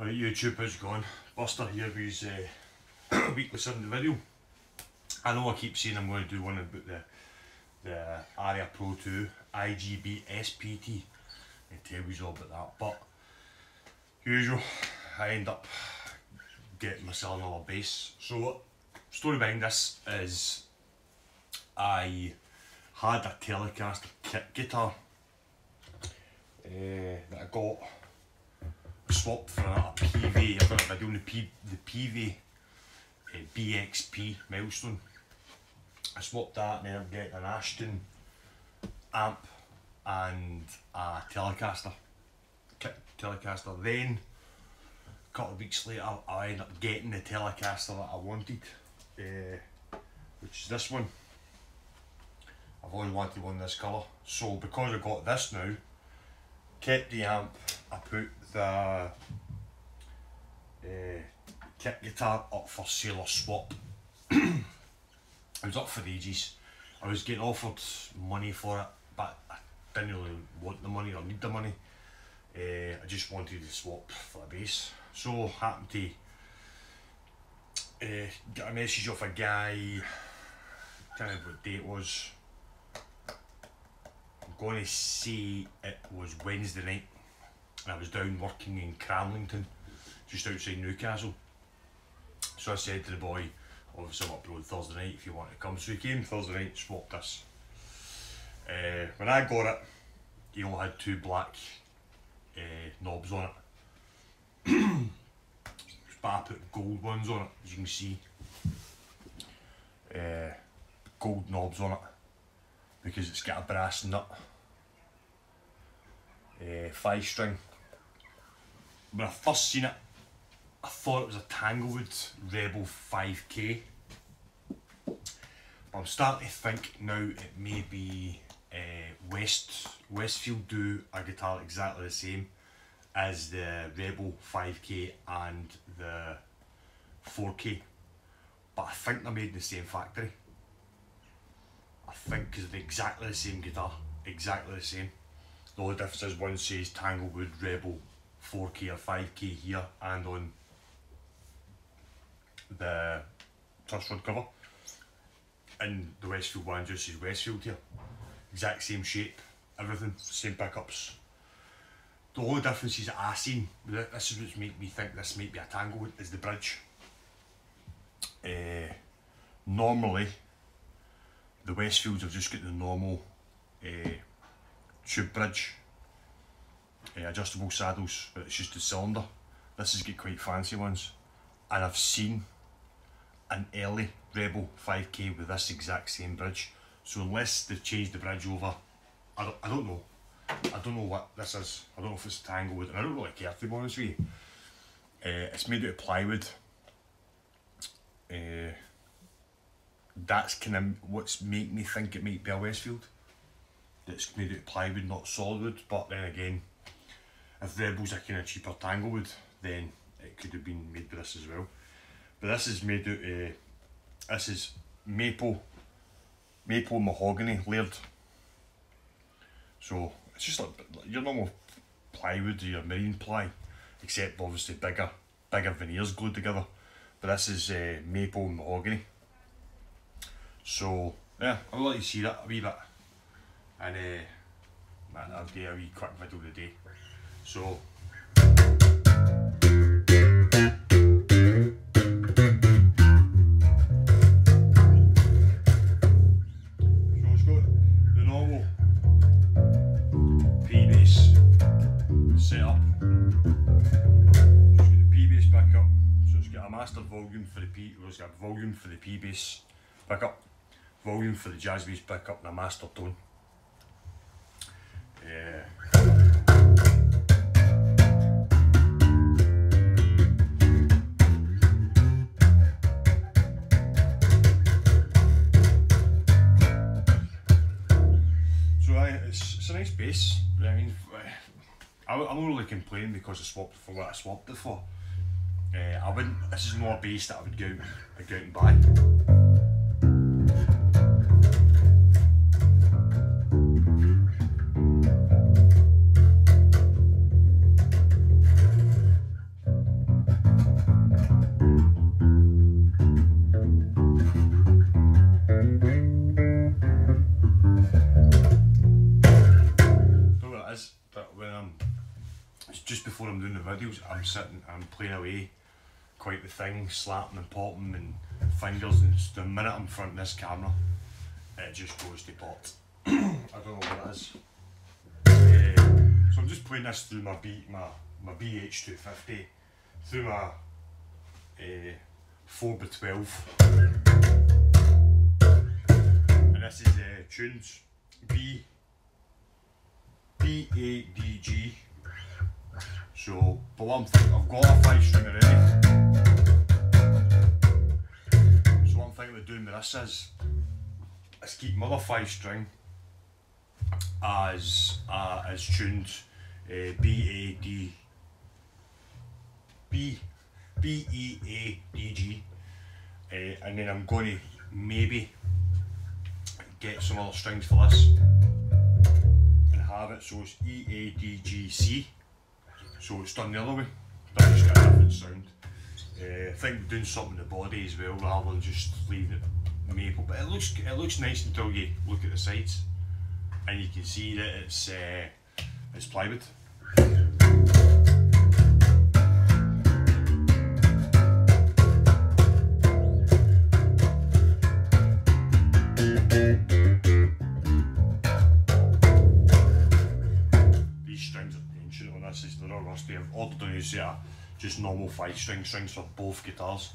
Alright YouTube, how's it going? Buster here with his uh, weekly Sunday video. I know I keep saying I'm going to do one about the the Aria Pro 2 IGB SPT and tell you all about that but usual I end up getting myself another bass. So story behind this is I had a Telecaster kit guitar uh, that I got swapped for a Peavey, I've got a video on the, P, the Peavey uh, BXP milestone. I swapped that and then I'm getting an Ashton amp and a Telecaster Telecaster. Then a couple of weeks later I ended up getting the Telecaster that I wanted, uh, which is this one. I've always wanted one this colour. So because I got this now, kept the amp, I put the uh, kit guitar up for sale or swap. I was up for ages. I was getting offered money for it, but I didn't really want the money or need the money. Uh, I just wanted to swap for a bass. So happened to uh, get a message off a guy, I can't remember what day it was. I'm going to say it was Wednesday night I was down working in Cramlington, just outside Newcastle. So I said to the boy, obviously I'm up road Thursday night if you want to come. So he came Thursday night, swapped this. Uh, when I got it, he all had two black uh, knobs on it. but I put gold ones on it, as you can see. Uh, gold knobs on it because it's got a brass nut. Uh, five string when I first seen it, I thought it was a Tanglewood Rebel 5K. But I'm starting to think now it may be uh, West Westfield do a guitar exactly the same as the Rebel 5K and the 4K. But I think they're made in the same factory. I think because they're exactly the same guitar, exactly the same. The only difference is one says Tanglewood Rebel 4K or 5K here and on the truss rod cover. And the Westfield one just says Westfield here. Exact same shape, everything, same pickups. The only difference is that I seen, this is what's made me think this might be a Tanglewood, is the bridge. Uh, normally, the Westfields have just got the normal uh, tube bridge uh, adjustable saddles, but it's just a cylinder. This has got quite fancy ones. And I've seen an early Rebel 5K with this exact same bridge. So unless they've changed the bridge over, I don't, I don't know. I don't know what this is. I don't know if it's Tanglewood, and I don't really care to be honest with you. Uh, it's made out of plywood. Uh, that's kind of what's making me think it might be a Westfield. It's made out of plywood, not solid wood, but then again, if Rebel's a kind of cheaper Tanglewood, then it could have been made with this as well. But this is made out of, this is maple, maple mahogany layered. So it's just like your normal plywood or your marine ply, except obviously bigger, bigger veneers glued together. But this is uh, maple mahogany. So yeah, I'll let you see that a wee bit. And uh, man, I'll do a wee quick video today. So So it's got the normal P-bass set up. The P-bass pickup. So it's got a master volume for the P well, it's got volume for the P-bass pickup, volume for the jazz bass pickup and a master tone. I'm not really complaining because I swapped for what I swapped it for. Uh, I wouldn't. This is more a that I would go I'd go out and buy. Playing away quite the thing, slapping and popping and fingers, and the minute I'm in front of this camera, it just goes to pot. I don't know what it is. Uh, so I'm just playing this through my B, my my BH250, through my uh, 4x12. And this is uh, tunes B B A D G. So, but one thing, I've got a five string already. So one thing we're doing with this is, is keep my other five string as uh, as tuned uh, B A D B B E A D G, uh, and then I'm going to maybe get some other strings for this and have it so it's E A D G C, so it's done the other way, but it's got a different sound. Uh, I think doing something in the body as well rather than just leaving it maple, but it looks it looks nice until you look at the sides and you can see that it's uh, it's plywood. Rusty. I've ordered a new set of just normal five string strings for both guitars.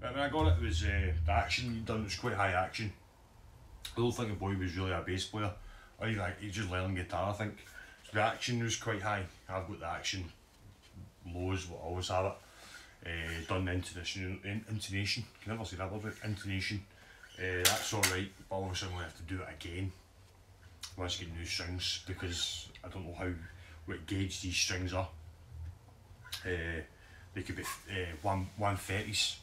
When I got it, it was uh, the action he'd done, was quite high action. I don't think the boy was really a bass player, he like he just learned guitar. I think. The action was quite high. I've got the action low as what I always have it. Uh, done the intonation, in, intonation. Can never say that word. Intonation. Uh, that's all right, but obviously I'm going to have to do it again once I get new strings because I don't know how what gauge these strings are. Uh, they could be uh, one one thirties.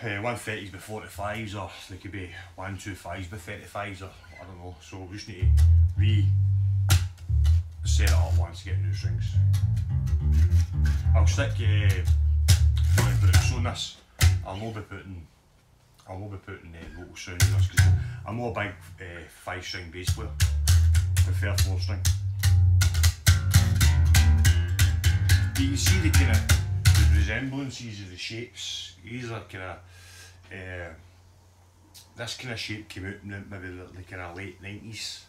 One thirties forty fives, or they could be one two fives by thirty fives, or I don't know. So we just need to re set it up once to get new strings. I'll stick uh, Brooks on this. I'll not be putting I'll be putting uh, Rotosound in this because I'm not a big uh, five string bass player. I prefer four string. You can see the kind of the resemblances of the shapes. These are kind of uh, this kind of shape came out in the, maybe the, the kind of late nineties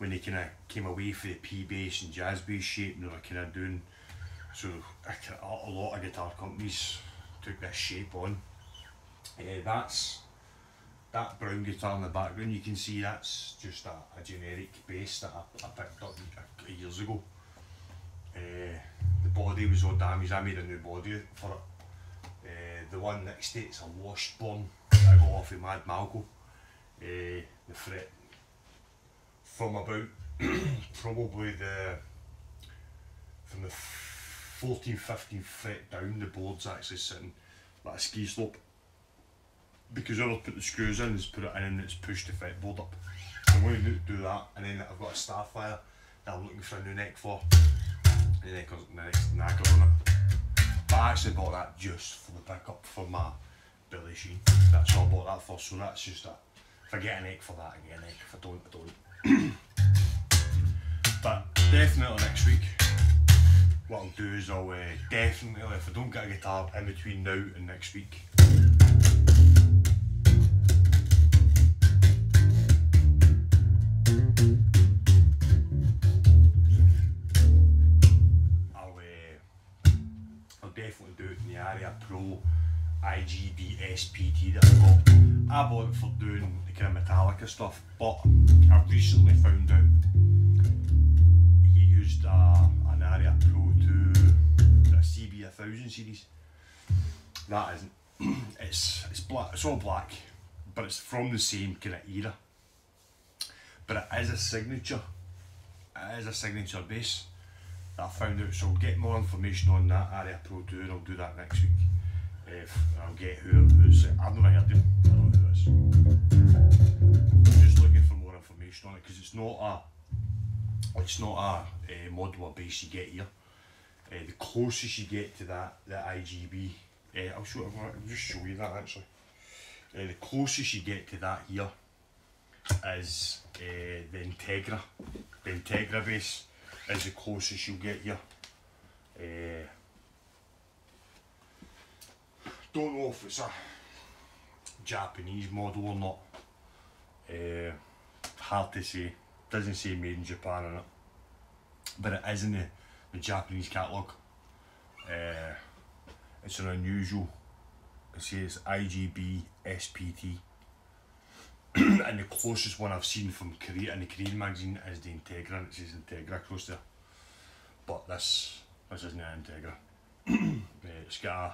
when they kind of came away from the P bass and jazz bass shape and they were kind of doing so a, a lot of guitar companies took this shape on. Uh, that's that brown guitar in the background. You can see that's just a, a generic bass that I, I picked up years ago. Uh, the body was all damaged. I made a new body for it. Uh, the one next to it's a Washburn that I got off of Mad Malco. The fret from about probably the from the 14th, 15th fret down, the board's actually sitting like a ski slope. Because whoever put the screws in has put it in and it's pushed the fretboard up. So I'm going to do that and then I've got a Starfire that I'm looking for a new neck for. and The neck the next knacker on it. But I actually bought that just for the pickup for my Billy Sheehan. That's all I bought that for, so that's just a if I get a neck for that, I get. If I don't, I don't. but definitely next week, what I'll do is I'll uh, definitely, if I don't get a guitar in between now and next week, I'll, uh, I'll definitely do it in the Aria Pro IGB I it for doing the kind of Metallica stuff, but I've recently found out he used an Aria Pro 2, a CB1000 series. That isn't. it's it's black. It's all black, but it's from the same kind of era. But it is a signature. It is a signature bass that I found out. So I'll get more information on that Aria Pro 2 and I'll do that next week. If I'll get who who's I've never heard him. I don't know who it is. I'm just looking for more information on it because it's not a it's not a, a modular bass you get here. Uh, the closest you get to that, the IGB, uh, I'll show I'll just show you that actually. Uh, the closest you get to that here is uh, the Integra. The Integra bass is the closest you'll get here. Uh, don't know if it's a Japanese model or not. Uh, hard to say. Doesn't say made in Japan on it, but it is in the, the Japanese catalogue. Uh, it's an unusual. It says IGB SPT, and the closest one I've seen from Korea in the Korean magazine is the Integra, and it says Integra across there. But this this isn't an Integra. uh, it's got a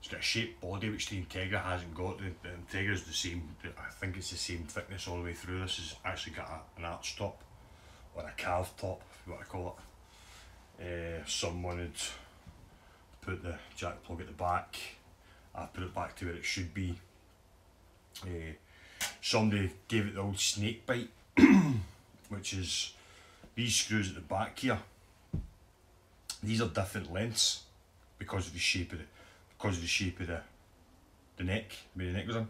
it's got a shaped body which the Integra hasn't got. The, the Integra is the same, I think it's the same thickness all the way through. This has actually got a, an arch top, or a calf top, if you want to call it. Uh, some wanted to put the jack plug at the back. I put it back to where it should be. Uh, somebody gave it the old snake bite, which is these screws at the back here. These are different lengths because of the shape of it because of the shape of the, the neck, where the neck goes in.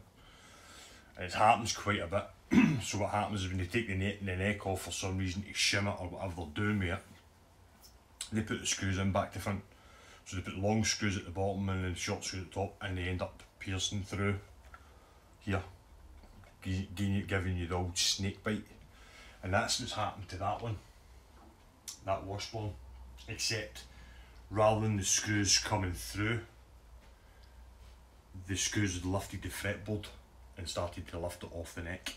And it happens quite a bit. so what happens is when they take the, neck, the neck off for some reason to shim it or whatever they're doing with it, they put the screws in back to front. So they put long screws at the bottom and then short screws at the top and they end up piercing through here, giving you the old snake bite. And that's what's happened to that one, that Washburn, except rather than the screws coming through, the screws lifted the fretboard and started to lift it off the neck.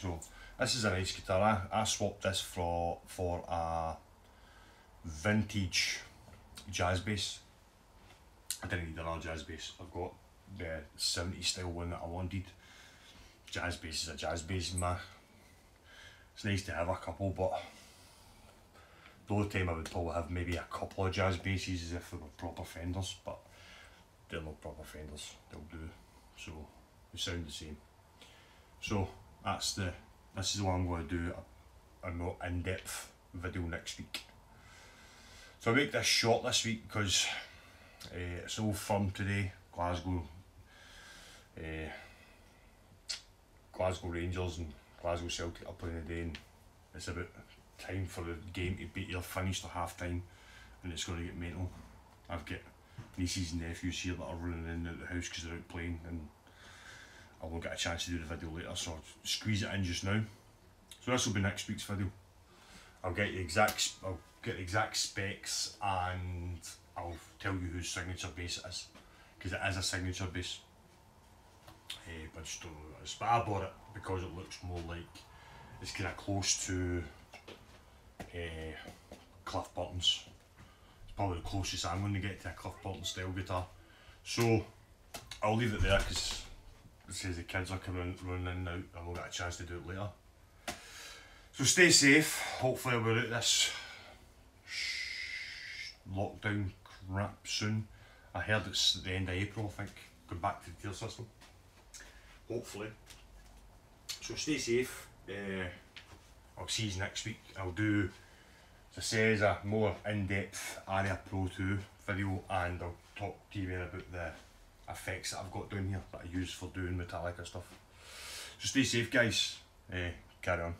So this is a nice guitar. I, I swapped this for for a vintage jazz bass. I didn't need another jazz bass. I've got the 70s style one that I wanted. Jazz bass is a jazz bass in my it's nice to have a couple but the only time I would probably have maybe a couple of jazz basses is if they were proper fenders but they're not proper fenders, they'll do. So they sound the same. So that's the this is what I'm going to do a, a more in-depth video next week. So I make this short this week because uh, it's all firm today. Glasgow, uh, Glasgow Rangers and Glasgow Celtic are playing today, and it's about time for the game to be either finished or half time, and it's going to get mental. I've got nieces and nephews here that are running in and out the house because they're out playing and I won't get a chance to do the video later so I'll squeeze it in just now. So this will be next week's video. I'll get the exact I'll get the exact specs and I'll tell you whose signature bass it is because it is a signature bass. Uh, but I just don't know what it is. But I bought it because it looks more like it's kind of close to uh, Cliff Burton's probably the closest I'm going to get to a Cliff Burton style guitar. So I'll leave it there because says the kids are coming running in and out we'll get a chance to do it later. So stay safe, hopefully we're out this lockdown crap soon. I heard it's the end of April I think, going back to the tier system. Hopefully. So stay safe. Uh, I'll see you next week. I'll do so says a more in-depth Aria Pro 2 video and I'll talk to you about the effects that I've got down here that I use for doing Metallica stuff. So stay safe guys, uh, carry on.